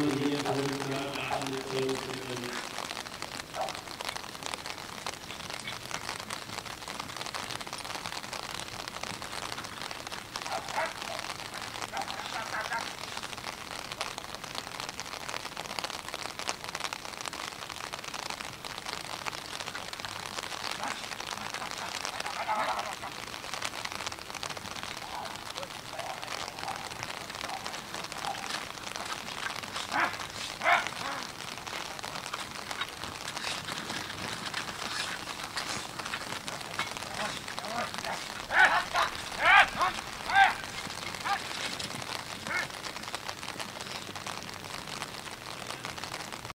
وهي بالقراءة على التوسل